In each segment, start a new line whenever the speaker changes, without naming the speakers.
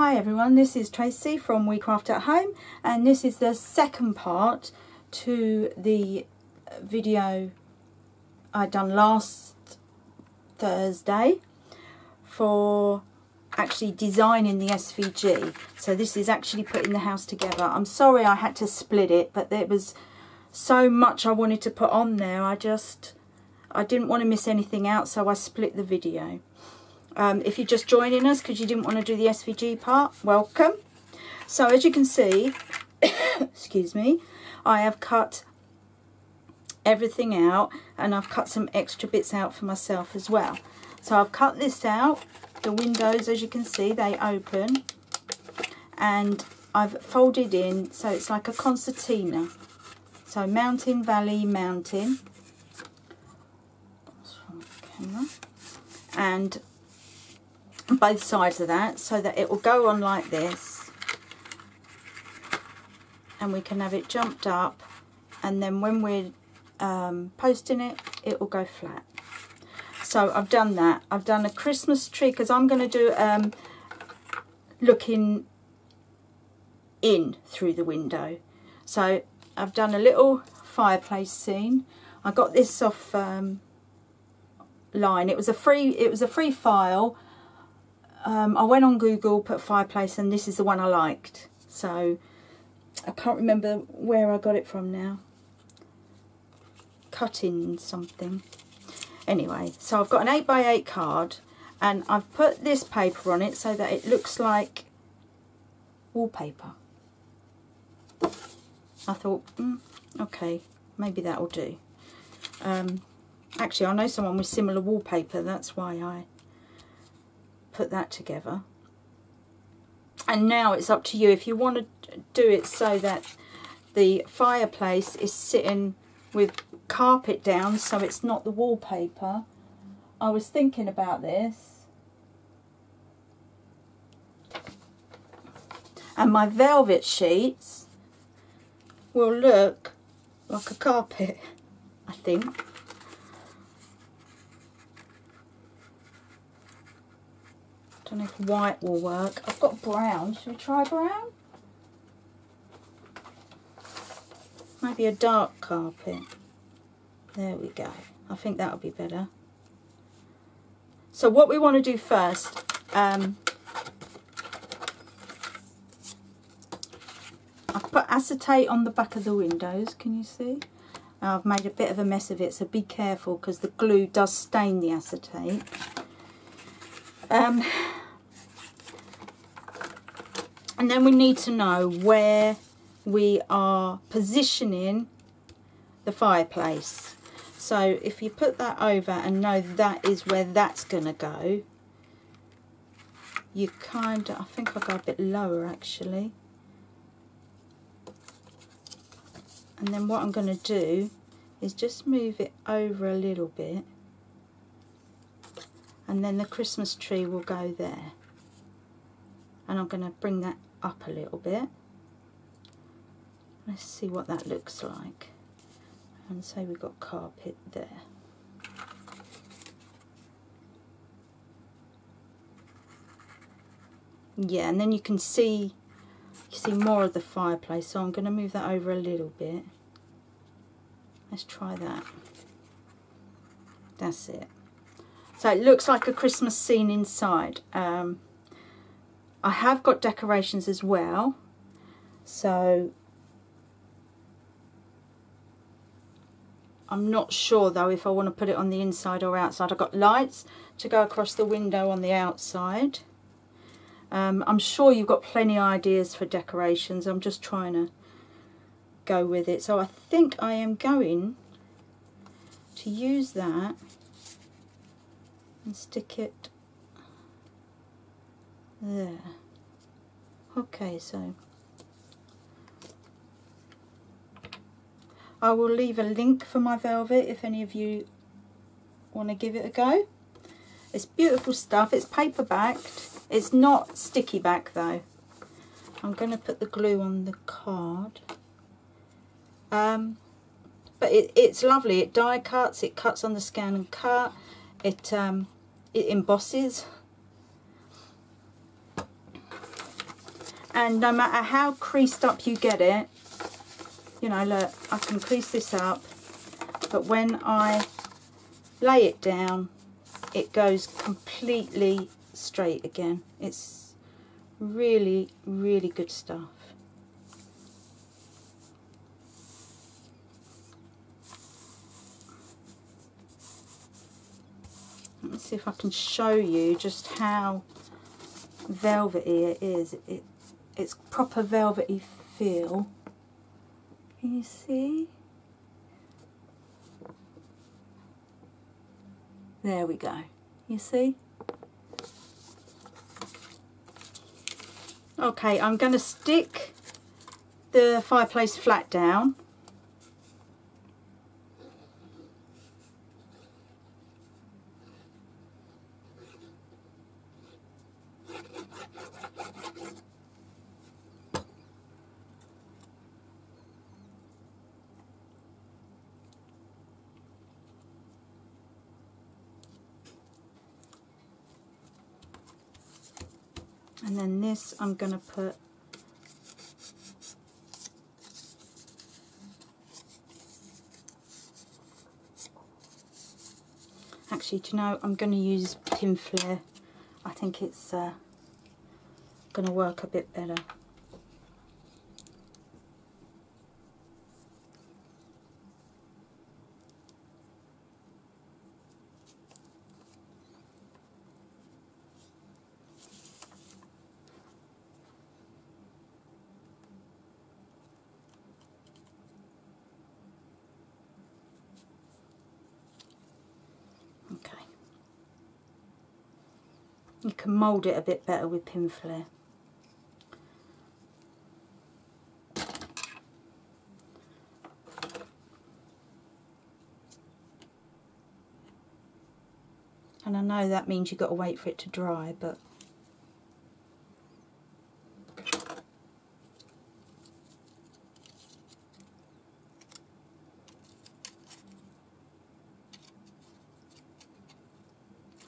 Hi everyone, this is Tracy from We Craft at Home and this is the second part to the video I done last Thursday for actually designing the SVG. So this is actually putting the house together. I'm sorry I had to split it but there was so much I wanted to put on there I just I didn't want to miss anything out so I split the video. Um, if you're just joining us because you didn't want to do the SVG part, welcome. So as you can see, excuse me, I have cut everything out and I've cut some extra bits out for myself as well. So I've cut this out. The windows, as you can see, they open and I've folded in so it's like a concertina. So mountain, valley, mountain. And both sides of that so that it will go on like this. And we can have it jumped up. And then when we're um, posting it it will go flat. So I've done that. I've done a Christmas tree because I'm going to do um, looking in through the window. So I've done a little fireplace scene. I got this off um, line. It was a free it was a free file um, I went on Google, put fireplace, and this is the one I liked. So I can't remember where I got it from now. Cutting something. Anyway, so I've got an 8x8 card, and I've put this paper on it so that it looks like wallpaper. I thought, mm, okay, maybe that'll do. Um, actually, I know someone with similar wallpaper, that's why I put that together. And now it's up to you if you want to do it so that the fireplace is sitting with carpet down so it's not the wallpaper. I was thinking about this. And my velvet sheets will look like a carpet, I think. Don't know if white will work. I've got brown. Should we try brown? Maybe a dark carpet. There we go. I think that'll be better. So what we want to do first, um, I've put acetate on the back of the windows, can you see? I've made a bit of a mess of it, so be careful because the glue does stain the acetate. Um, and then we need to know where we are positioning the fireplace. So if you put that over and know that is where that's going to go, you kind of, I think I'll go a bit lower actually. And then what I'm going to do is just move it over a little bit and then the Christmas tree will go there and I'm going to bring that up a little bit. Let's see what that looks like. And say we've got carpet there. Yeah and then you can see you see more of the fireplace so I'm going to move that over a little bit. Let's try that. That's it. So it looks like a Christmas scene inside. Um, I have got decorations as well. So I'm not sure though if I want to put it on the inside or outside. I've got lights to go across the window on the outside. Um, I'm sure you've got plenty of ideas for decorations. I'm just trying to go with it. So I think I am going to use that and stick it there. Okay, so I will leave a link for my velvet if any of you want to give it a go. It's beautiful stuff. It's paper backed. It's not sticky back though. I'm going to put the glue on the card. Um, but it, it's lovely. It die cuts. It cuts on the ScanNCut it um, it embosses and no matter how creased up you get it you know look I can crease this up but when I lay it down it goes completely straight again. It's really really good stuff. Let me see if I can show you just how velvety it is. It it's proper velvety feel. Can you see? There we go. You see? Okay, I'm going to stick the fireplace flat down and then this I'm going to put actually do you know I'm going to use Pinflair I think it's uh, going to work a bit better You can mould it a bit better with Pinflair. And I know that means you've got to wait for it to dry, but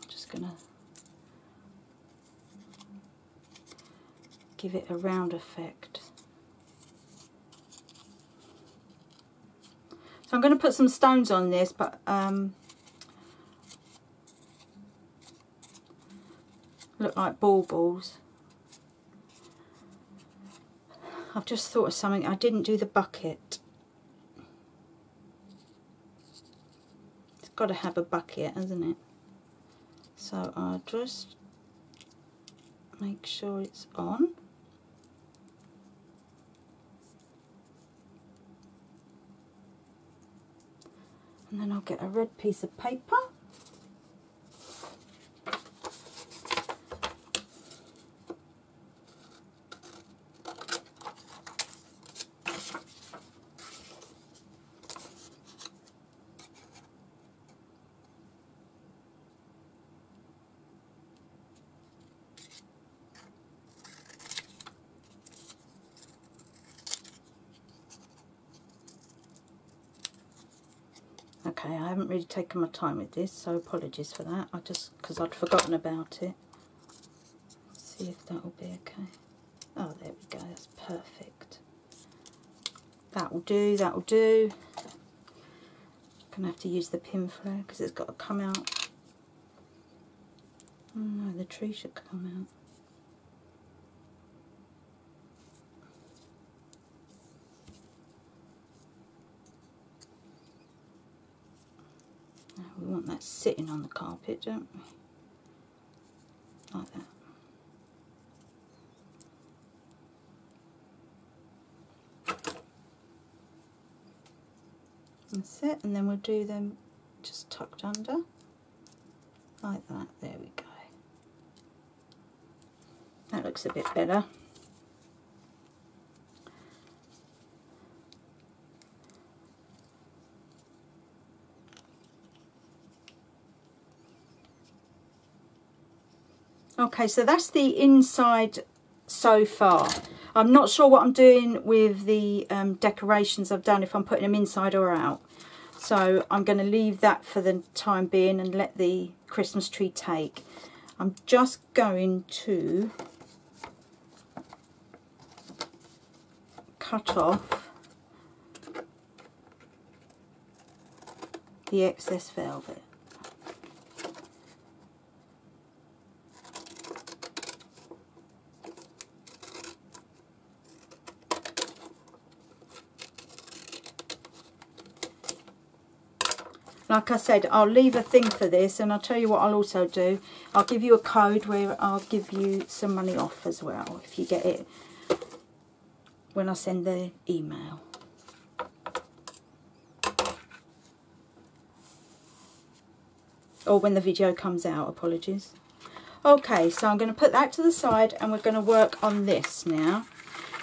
just going to give it a round effect. So I'm going to put some stones on this, but um, look like baubles. I've just thought of something. I didn't do the bucket. It's got to have a bucket, hasn't it? So I'll just make sure it's on. And then I'll get a red piece of paper Okay, I haven't really taken my time with this, so apologies for that. I just, because I'd forgotten about it. Let's see if that will be okay. Oh, there we go, that's perfect. That will do, that will do. I'm Gonna have to use the Pinflair because it's got to come out. Oh no, the tree should come out. We want that sitting on the carpet, don't we? Like that. That's it, and then we'll do them just tucked under, like that. There we go. That looks a bit better. Okay, so that's the inside so far. I'm not sure what I'm doing with the um, decorations I've done, if I'm putting them inside or out. So I'm going to leave that for the time being and let the Christmas tree take. I'm just going to cut off the excess velvet. Like I said I'll leave a thing for this and I'll tell you what I'll also do. I'll give you a code where I'll give you some money off as well if you get it when I send the email. Or when the video comes out apologies. Okay so I'm going to put that to the side and we're going to work on this now.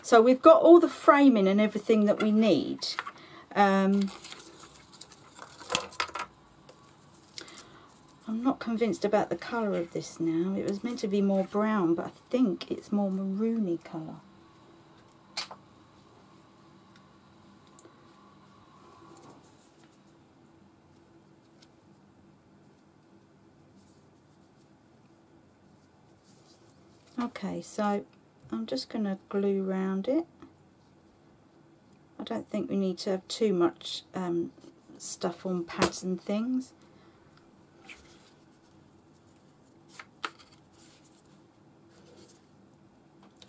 So we've got all the framing and everything that we need. Um, I'm not convinced about the colour of this now. It was meant to be more brown, but I think it's more maroony colour. Okay, so I'm just going to glue round it. I don't think we need to have too much um, stuff on pads and things.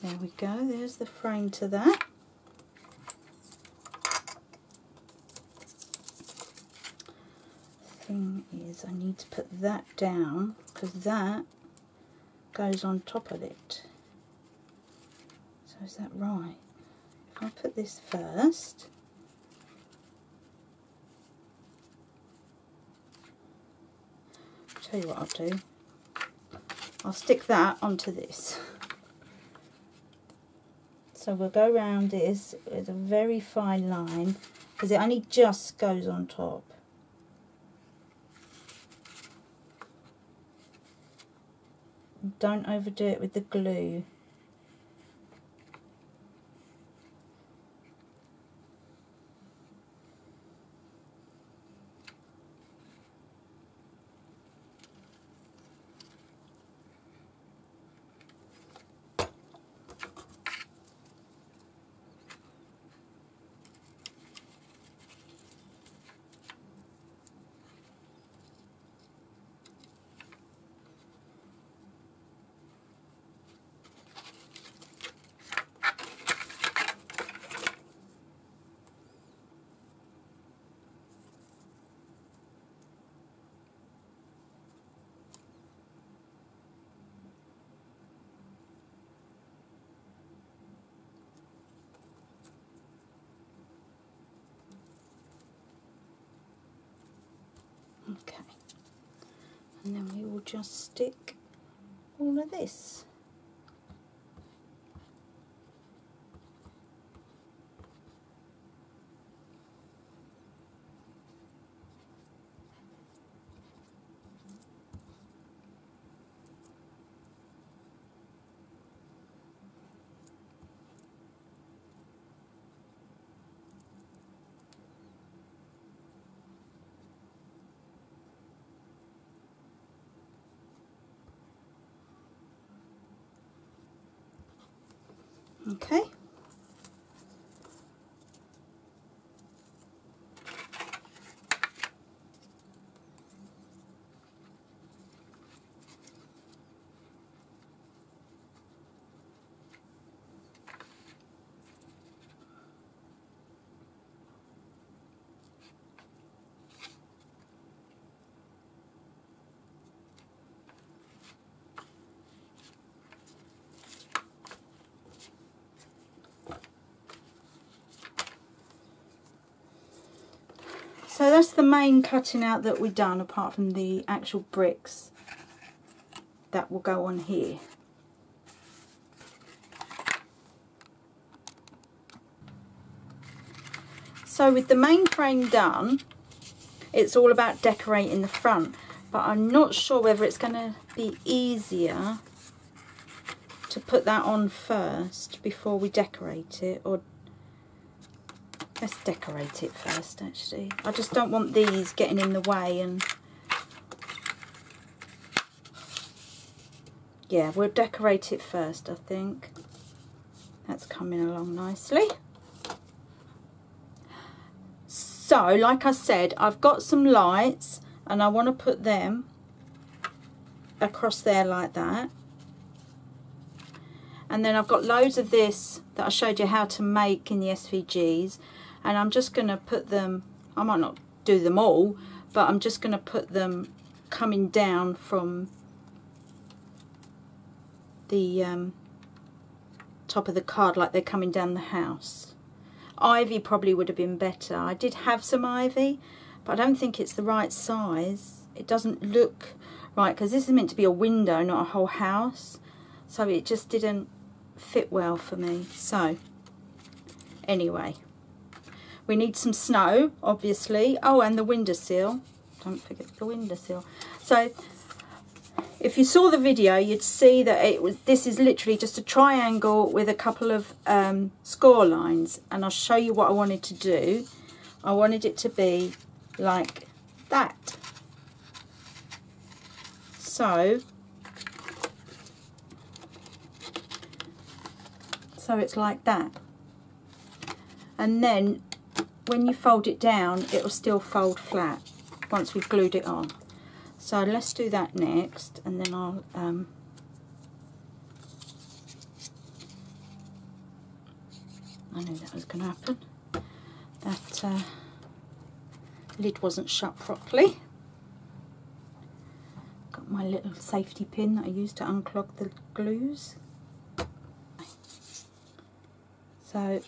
There we go, there's the frame to that. Thing is, I need to put that down because that goes on top of it. So is that right? If I put this first, tell you what I'll do. I'll stick that onto this. So we'll go around this with a very fine line because it only just goes on top. Don't overdo it with the glue. Okay. And then we will just stick all of this. Okay. So that's the main cutting out that we've done apart from the actual bricks that will go on here. So with the main frame done, it's all about decorating the front. But I'm not sure whether it's going to be easier to put that on first before we decorate it or Let's decorate it first, actually. I just don't want these getting in the way and... Yeah, we'll decorate it first, I think. That's coming along nicely. So, like I said, I've got some lights and I want to put them across there like that. And then I've got loads of this that I showed you how to make in the SVGs. And I'm just going to put them, I might not do them all, but I'm just going to put them coming down from the um, top of the card like they're coming down the house. Ivy probably would have been better. I did have some ivy, but I don't think it's the right size. It doesn't look right because this is meant to be a window, not a whole house. So it just didn't fit well for me. So anyway, we need some snow, obviously. Oh, and the windowsill. Don't forget the windowsill. So if you saw the video, you'd see that it was. This is literally just a triangle with a couple of um, score lines, and I'll show you what I wanted to do. I wanted it to be like that. So, so it's like that. And then when you fold it down, it will still fold flat once we've glued it on. So let's do that next, and then I'll um, I knew that was going to happen. That uh, lid wasn't shut properly. Got my little safety pin that I use to unclog the glues. So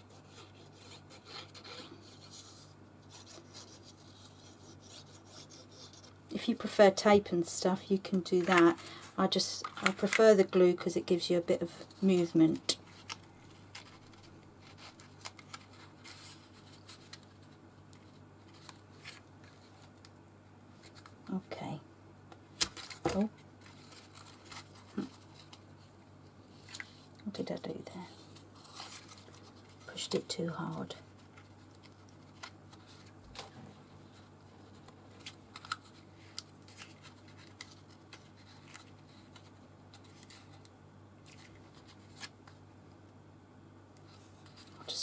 if you prefer tape and stuff you can do that. I just I prefer the glue because it gives you a bit of movement. Okay. Oh. Hmm. what did I do there? Pushed it too hard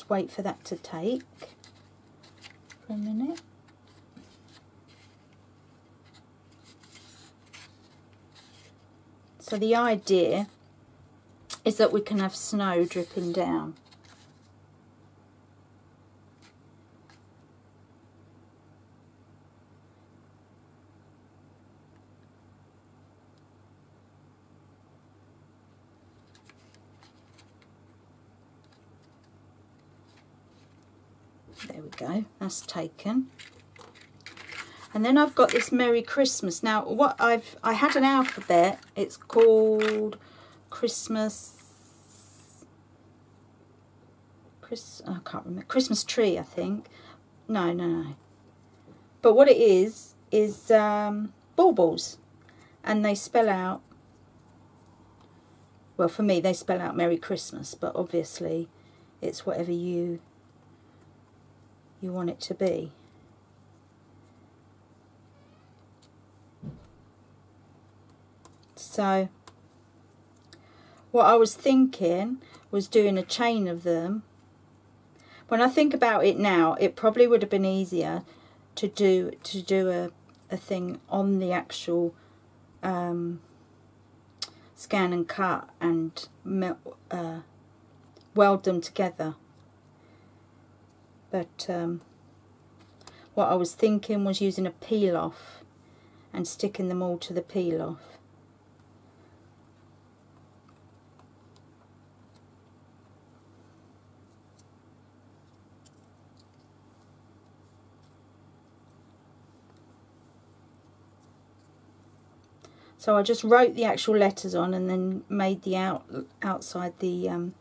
wait for that to take for a minute. So the idea is that we can have snow dripping down. There we that's taken. And then I've got this Merry Christmas. Now, what I've I had an alphabet. It's called Christmas. Chris, I can't remember. Christmas tree, I think. No, no, no. But what it is is um, baubles, and they spell out. Well, for me, they spell out Merry Christmas, but obviously, it's whatever you you want it to be. So what I was thinking was doing a chain of them. When I think about it now, it probably would have been easier to do to do a, a thing on the actual um, ScanNCut and uh, weld them together. But um, what I was thinking was using a peel off and sticking them all to the peel off. So I just wrote the actual letters on and then made the out outside the um,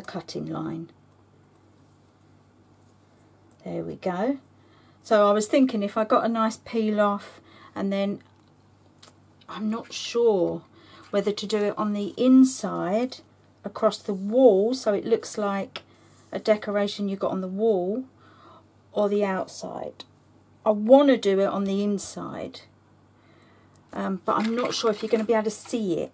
the cutting line. There we go. So I was thinking if I got a nice peel off and then I'm not sure whether to do it on the inside across the wall so it looks like a decoration you got on the wall or the outside. I want to do it on the inside um, but I'm not sure if you're going to be able to see it.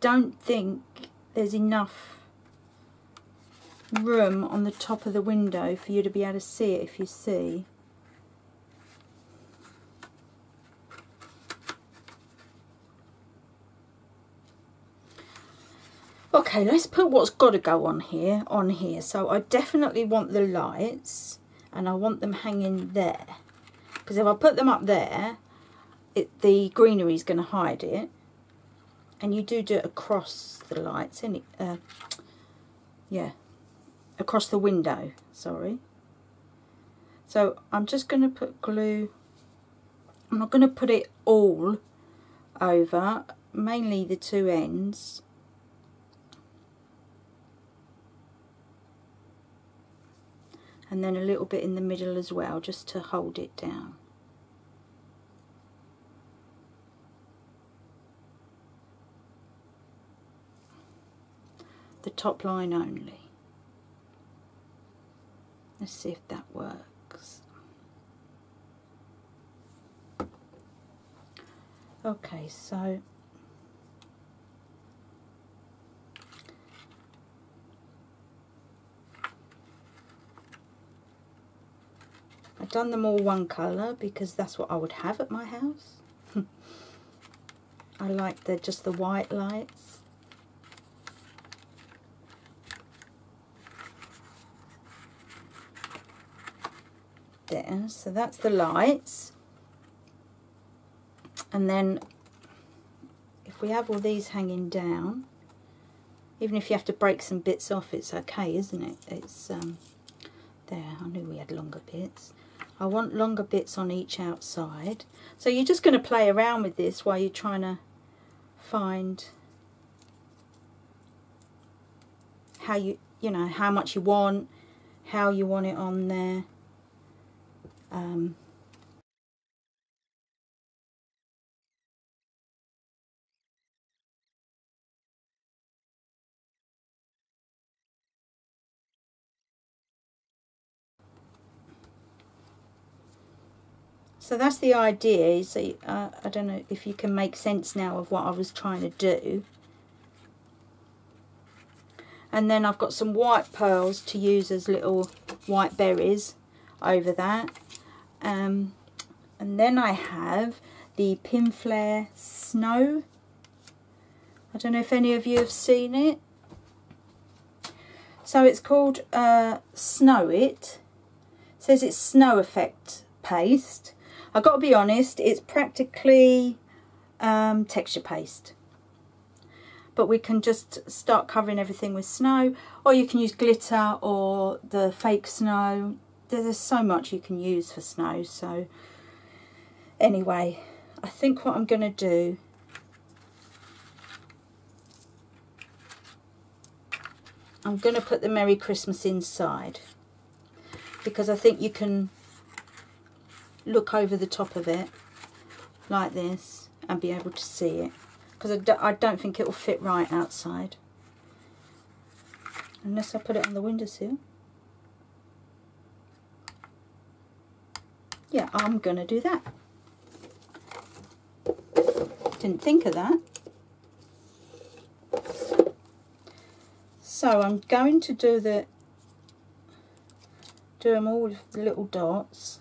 Don't think there's enough room on the top of the window for you to be able to see it if you see. Okay, let's put what's got to go on here, on here. So I definitely want the lights and I want them hanging there. Because if I put them up there, it, the greenery is going to hide it. And you do do it across the lights, any, uh, yeah, across the window, sorry. So I'm just going to put glue, I'm not going to put it all over, mainly the two ends. And then a little bit in the middle as well, just to hold it down. The top line only. Let's see if that works. Okay, so I've done them all one colour because that's what I would have at my house. I like the just the white lights. There. So that's the lights. And then if we have all these hanging down even if you have to break some bits off it's okay isn't it? It's um, there. I knew we had longer bits. I want longer bits on each outside. So you're just going to play around with this while you're trying to find how you you know how much you want how you want it on there um, so that's the idea. So uh, I don't know if you can make sense now of what I was trying to do. And then I've got some white pearls to use as little white berries over that. Um, and then I have the Pinflair Snow. I don't know if any of you have seen it. So it's called uh, Snow It. it. says it's snow effect paste. I've got to be honest, it's practically um, texture paste. But we can just start covering everything with snow or you can use glitter or the fake snow there's so much you can use for snow so anyway I think what I'm going to do I'm going to put the Merry Christmas inside because I think you can look over the top of it like this and be able to see it because I, do, I don't think it will fit right outside unless I put it on the windowsill yeah, I'm going to do that. Didn't think of that. So I'm going to do the do them all with the little dots.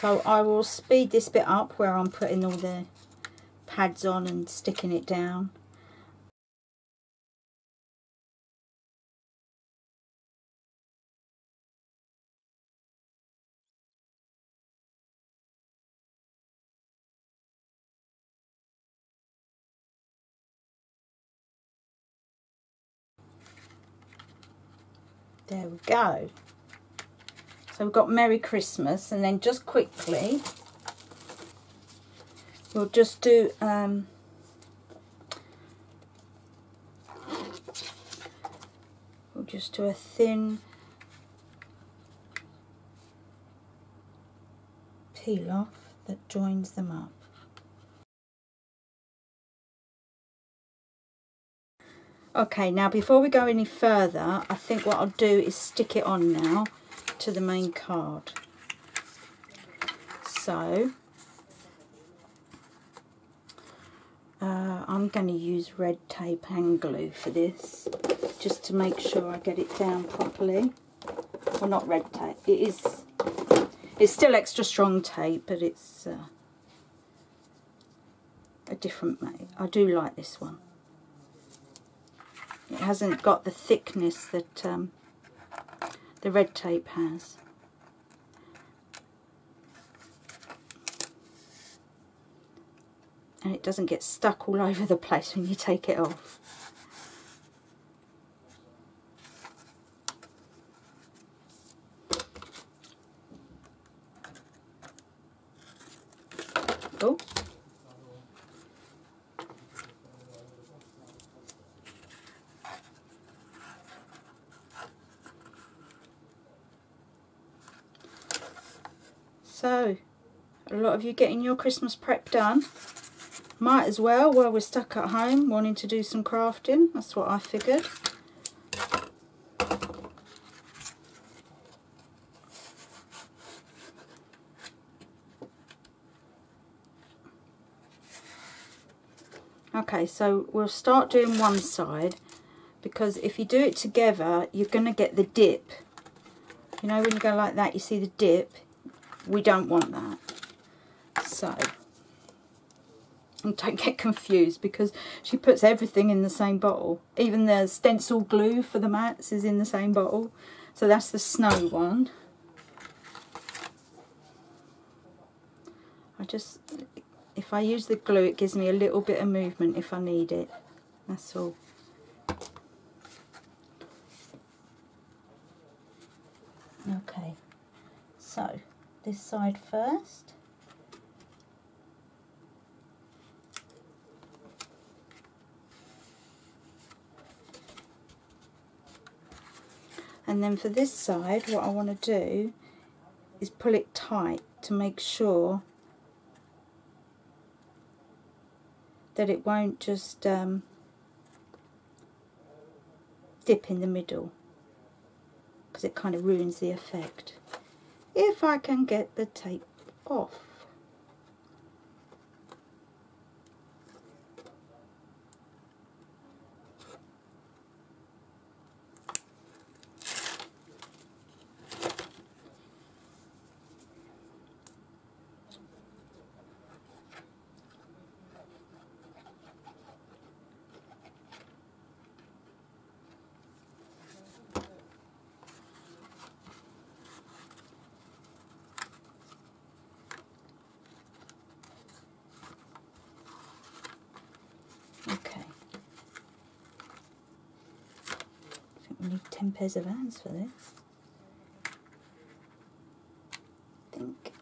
So I will speed this bit up where I'm putting all the pads on and sticking it down. There we go. So we've got Merry Christmas and then just quickly we'll just do um, we'll just do a thin peel off that joins them up. Okay, now before we go any further, I think what I'll do is stick it on now to the main card. So, uh, I'm going to use red tape and glue for this, just to make sure I get it down properly. Well, not red tape, it is, it's still extra strong tape, but it's uh, a different mate. I do like this one. It hasn't got the thickness that um, the red tape has. And it doesn't get stuck all over the place when you take it off. Oh. So, a lot of you getting your Christmas prep done. Might as well, while we're stuck at home, wanting to do some crafting. That's what I figured. Okay, so we'll start doing one side because if you do it together, you're going to get the dip. You know, when you go like that, you see the dip we don't want that. So, and don't get confused because she puts everything in the same bottle. Even the stencil glue for the mats is in the same bottle. So that's the snow one. I just, if I use the glue, it gives me a little bit of movement if I need it. That's all. Okay, so this side first. And then for this side, what I want to do is pull it tight to make sure that it won't just um, dip in the middle because it kind of ruins the effect if I can get the tape off. We need 10 pairs of hands for this. I think.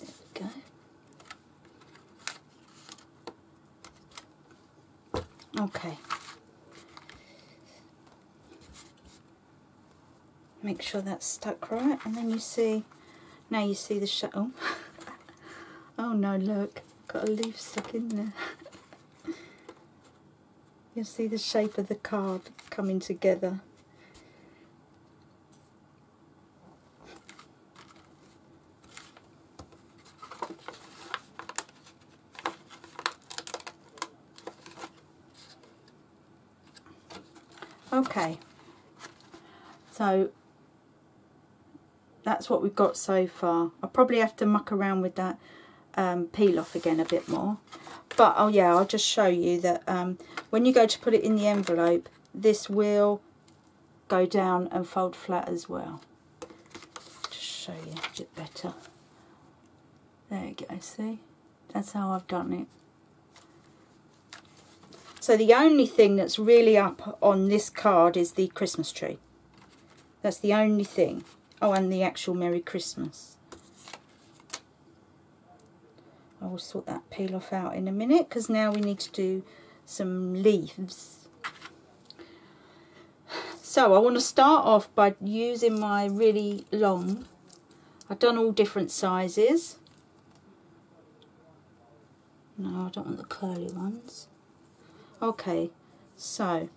There we go. Okay. Make sure that's stuck right and then you see, now you see the shuttle. Oh. oh no, look. Got a leaf stuck in there. You'll see the shape of the card coming together. Okay, so that's what we've got so far. I'll probably have to muck around with that um, peel off again a bit more. But, oh yeah, I'll just show you that um, when you go to put it in the envelope, this will go down and fold flat as well. Just show you a bit better. There you go, see? That's how I've done it. So the only thing that's really up on this card is the Christmas tree. That's the only thing. Oh, and the actual Merry Christmas. I will sort that peel off out in a minute because now we need to do some leaves. So I want to start off by using my really long, I've done all different sizes. No, I don't want the curly ones. Okay, so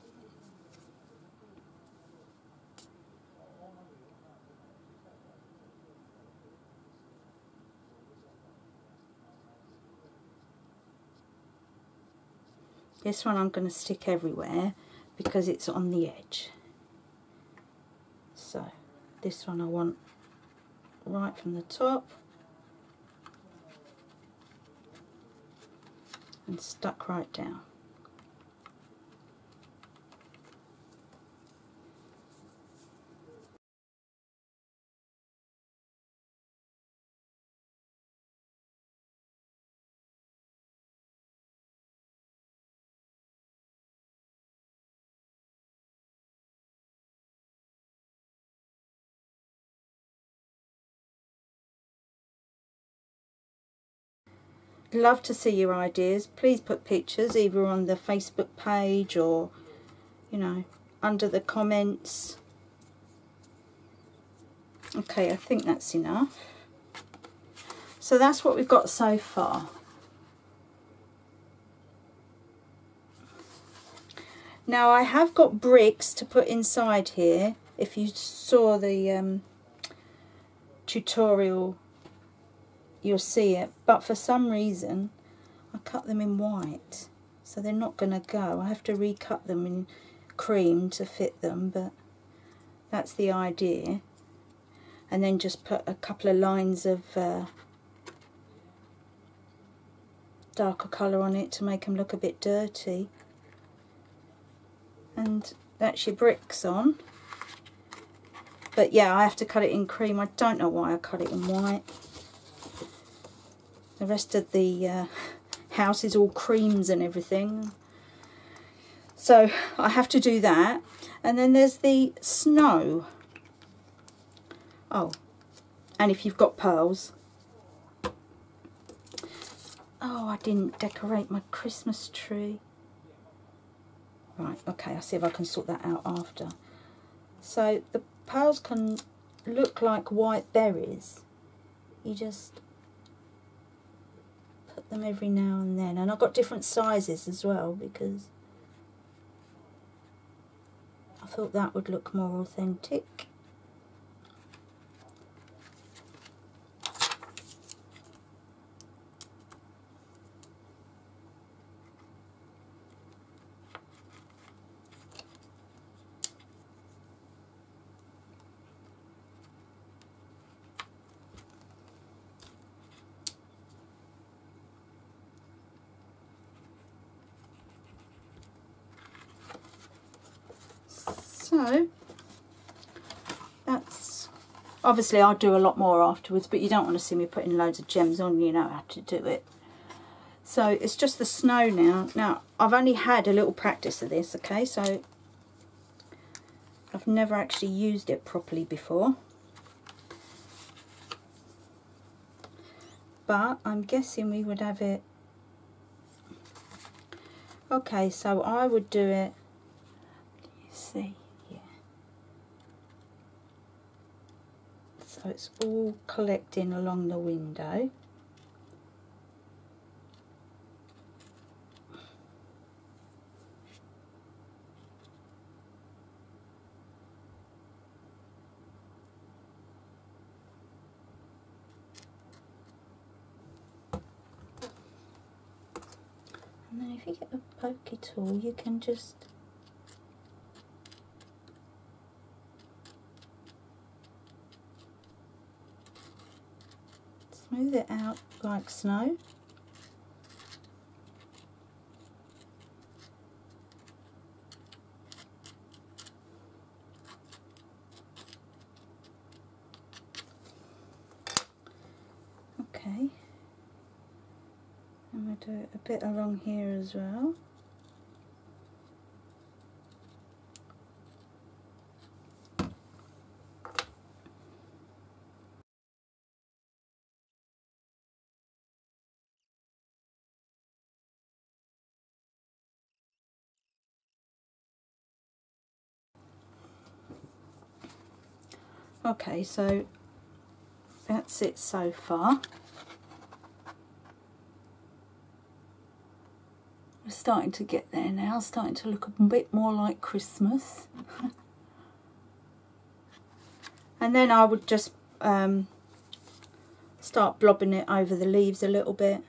This one I'm going to stick everywhere because it's on the edge. So this one I want right from the top and stuck right down. Love to see your ideas. Please put pictures either on the Facebook page or, you know, under the comments. Okay, I think that's enough. So that's what we've got so far. Now I have got bricks to put inside here. If you saw the um, tutorial you'll see it but for some reason I cut them in white. So they're not going to go. I have to recut them in cream to fit them but that's the idea. And then just put a couple of lines of uh, darker colour on it to make them look a bit dirty. And that's your bricks on. But yeah I have to cut it in cream. I don't know why I cut it in white the rest of the uh, house is all creams and everything. So I have to do that. And then there's the snow. Oh, and if you've got pearls. Oh, I didn't decorate my Christmas tree. Right, okay, I'll see if I can sort that out after. So the pearls can look like white berries. You just them every now and then. And I've got different sizes as well because I thought that would look more authentic. So that's obviously I'll do a lot more afterwards, but you don't want to see me putting loads of gems on, you know how to do it. So it's just the snow now. Now I've only had a little practice of this, okay, so I've never actually used it properly before. But I'm guessing we would have it okay so I would do it you see so it's all collecting along the window. And then if you get a pokey tool you can just smooth it out like snow. Okay, going to do a bit along here as well. Okay, so that's it so far. We're starting to get there now, starting to look a bit more like Christmas. and then I would just um, start blobbing it over the leaves a little bit.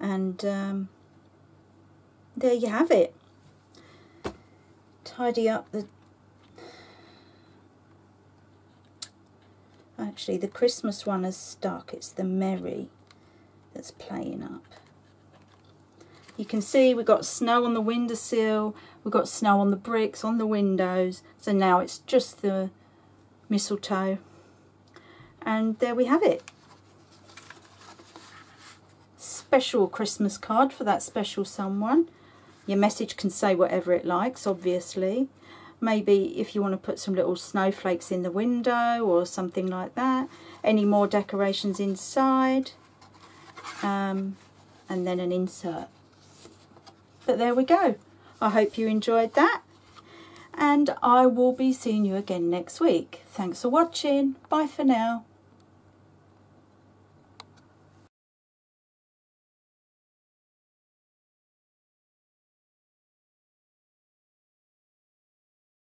And um, there you have it. Tidy up the... Actually, the Christmas one is stuck. It's the Merry that's playing up. You can see we've got snow on the windowsill, we've got snow on the bricks, on the windows. So now it's just the mistletoe. And there we have it. Special Christmas card for that special someone. Your message can say whatever it likes, obviously. Maybe if you want to put some little snowflakes in the window or something like that. Any more decorations inside. Um, and then an insert. But there we go. I hope you enjoyed that. And I will be seeing you again next week. Thanks for watching. Bye for now.